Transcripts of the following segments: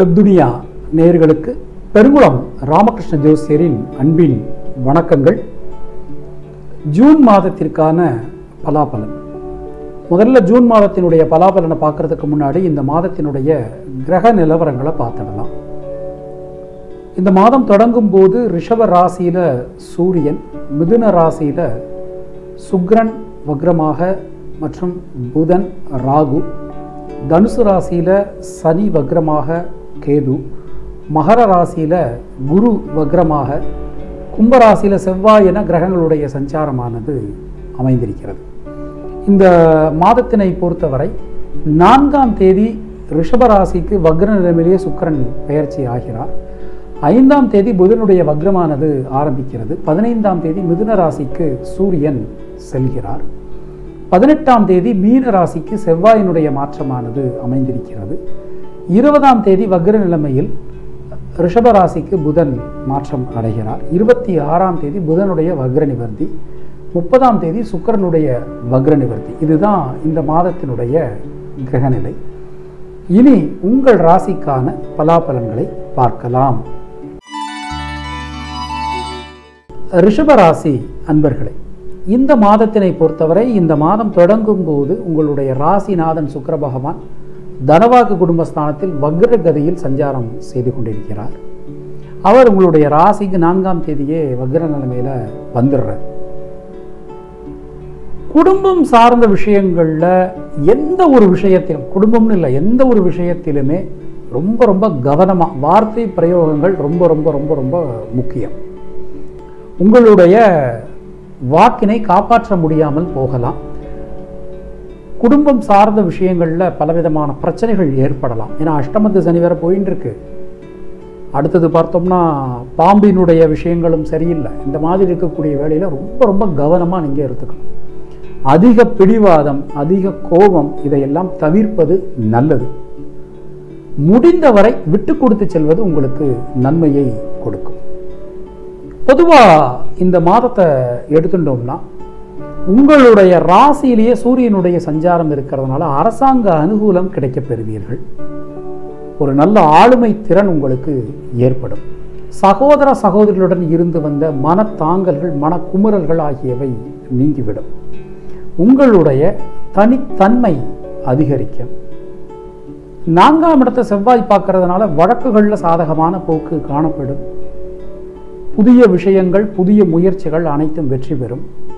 வெப்துனியா நேயர்களுக்கு பெருங்குளம் ராமகிருஷ்ண ஜோசியரின் அன்பின் வணக்கங்கள். ஜூன் மாதத்திற்கான பலாபலன். முதல்ல ஜூன் மாதத்தினுடைய பலாபலனை பார்க்கறதுக்கு முன்னாடி இந்த மாதத்தினுடைய கிரக நிலவரங்களை பார்த்துடலாம். இந்த மாதம் தொடங்கும் போது ரிஷப ராசியில சூரியன் மிதுன ராசியில சுக்ரன் வக்ரமாக மற்றும் புதன் ராகு. தனுசு ராசியில சனி வக்ரமாக கேது மகர ராசியில் குரு வக்ரமாக கும்பராசியில் செவ்வாய் என கிரகங்களுடைய சஞ்சாரமானது அமைந்திருக்கிறது. இந்த மாதத்தினை பொறுத்தவரை நான்காம் தேதி ரிஷபராசிக்கு வக்ர நிலைமையிலேயே சுக்கிரன் பெயர்ச்சி ஆகிறார். ஐந்தாம் தேதி புதனுடைய வக்ரமானது ஆரம்பிக்கிறது. பதினைந்தாம் தேதி மிதுன ராசிக்கு சூரியன் செல்கிறார். பதினெட்டாம் தேதி மீன ராசிக்கு செவ்வாயினுடைய மாற்றமானது அமைந்திருக்கிறது. இருபதாம் தேதி வக்ர நிலைமையில் ரிஷபராசிக்கு புதன் மாற்றம் அடைகிறார். இருபத்தி ஆறாம் தேதி புதனுடைய வக்ர நிவர்த்தி முப்பதாம் தேதி சுக்கிரனுடைய வக்ர நிவர்த்தி. இதுதான் இந்த மாதத்தினுடைய கிரகநிலை. இனி உங்கள் ராசிக்கான பலாபலன்களை பார்க்கலாம். ரிஷபராசி அன்பர்களே இந்த மாதத்தினை பொறுத்தவரை இந்த மாதம் தொடங்கும் போது உங்களுடைய ராசிநாதன் சுக்கர பகவான் தனவாக்கு குடும்பஸ்தானத்தில் வக்ர கதியில் சஞ்சாரம் செய்து கொண்டிருக்கிறார். அவர் உங்களுடைய ராசிக்கு நான்காம் தேதியே வக்ர நிலைமையில் வந்துடுறார். குடும்பம் சார்ந்த விஷயங்களில் எந்த ஒரு விஷயத்திலும் குடும்பம்னு இல்லை எந்த ஒரு விஷயத்திலுமே ரொம்ப ரொம்ப கவனமாக வார்த்தை பிரயோகங்கள் ரொம்ப ரொம்ப ரொம்ப ரொம்ப முக்கியம். உங்களுடைய வாக்கினை காப்பாற்ற முடியாமல் போகலாம். குடும்பம் சார்ந்த விஷயங்களில் பலவிதமான பிரச்சனைகள் ஏற்படலாம். ஏன்னா அஷ்டமத்து சனி வேறு போயின்னு இருக்கு அடுத்தது பார்த்தோம்னா பாம்பினுடைய விஷயங்களும் சரியில்லை. இந்த மாதிரி இருக்கக்கூடிய வேலையில் ரொம்ப ரொம்ப கவனமாக நீங்கள் எடுத்துக்கணும் அதிக பிடிவாதம் அதிக கோபம் இதையெல்லாம் தவிர்ப்பது நல்லது. முடிந்தவரை விட்டு கொடுத்து செல்வது உங்களுக்கு நன்மையை கொடுக்கும். பொதுவாக இந்த மாதத்தை எடுத்துட்டோம்னா உங்களுடைய ராசியிலேயே சூரியனுடைய சஞ்சாரம் இருக்கிறதுனால அரசாங்க அனுகூலம் கிடைக்கப் பெறுவீர்கள் ஒரு நல்ல ஆளுமை திறன் உங்களுக்கு ஏற்படும். சகோதர சகோதரிகளுடன் இருந்து வந்த மனத்தாங்கல்கள் மனக்குமுறல்கள் ஆகியவை நீங்கிவிடும். உங்களுடைய தனித்தன்மை அதிகரிக்கும். நான்காம் இடத்தை செவ்வாய் பார்க்கறதுனால வழக்குகளில் சாதகமான போக்கு காணப்படும். புதிய விஷயங்கள் புதிய முயற்சிகள் அனைத்தும் வெற்றி பெறும்.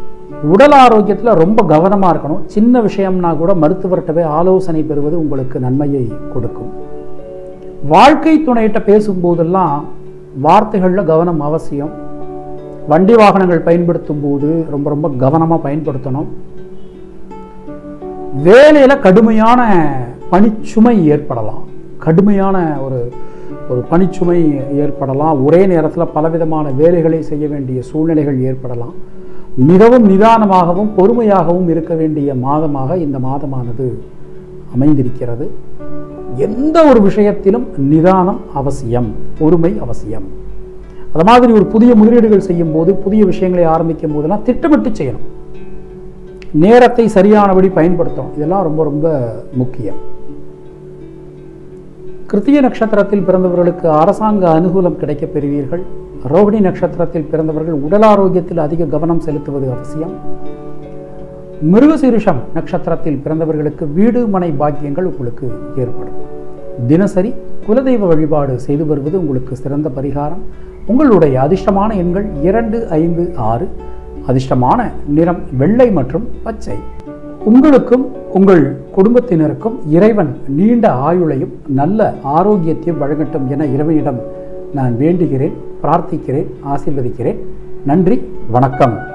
உடல் ஆரோக்கியத்தில் ரொம்ப கவனமாக இருக்கணும். சின்ன விஷயம்னா கூட மருத்துவர்கிட்டவே ஆலோசனை பெறுவது உங்களுக்கு நன்மையை கொடுக்கும். வாழ்க்கை துணையிட்ட பேசும்போதெல்லாம் வார்த்தைகளில் கவனம் அவசியம். வண்டி வாகனங்கள் பயன்படுத்தும் போது ரொம்ப ரொம்ப கவனமாக பயன்படுத்தணும். வேலையில் கடுமையான பணிச்சுமை ஏற்படலாம். கடுமையான ஒரு ஒரு பணிச்சுமை ஏற்படலாம். ஒரே நேரத்தில் பலவிதமான வேலைகளை செய்ய வேண்டிய சூழ்நிலைகள் ஏற்படலாம். மிகவும் நிதானமாகவும் பொறுமையாகவும் இருக்க வேண்டிய மாதமாக இந்த மாதமானது அமைந்திருக்கிறது. எந்த ஒரு விஷயத்திலும் நிதானம் அவசியம் பொறுமை அவசியம். அது மாதிரி ஒரு புதிய முதலீடுகள் செய்யும் போது புதிய விஷயங்களை ஆரம்பிக்கும் போதெல்லாம் திட்டமிட்டு செய்யணும். நேரத்தை சரியானபடி பயன்படுத்தணும். இதெல்லாம் ரொம்ப ரொம்ப முக்கியம். கிருத்திய நட்சத்திரத்தில் பிறந்தவர்களுக்கு அரசாங்க அனுகூலம் கிடைக்கப் பெறுவீர்கள். ரோகிணி நட்சத்திரத்தில் பிறந்தவர்கள் உடல் ஆரோக்கியத்தில் அதிக கவனம் செலுத்துவது அவசியம். மிருகசீரிஷம் நட்சத்திரத்தில் பிறந்தவர்களுக்கு வீடு மனை பாக்கியங்கள் உங்களுக்கு ஏற்படும். தினசரி குலதெய்வ வழிபாடு செய்து வருவது உங்களுக்கு சிறந்த பரிகாரம். உங்களுடைய அதிர்ஷ்டமான எண்கள் இரண்டு ஐந்து ஆறு. அதிர்ஷ்டமான நிறம் வெள்ளை மற்றும் பச்சை. உங்களுக்கும் உங்கள் குடும்பத்தினருக்கும் இறைவன் நீண்ட ஆயுளையும் நல்ல ஆரோக்கியத்தையும் வழங்கட்டும் என இறைவனிடம் நான் வேண்டுகிறேன் பிரார்த்திக்கிறேன் ஆசீர்வதிக்கிறேன். நன்றி வணக்கம்.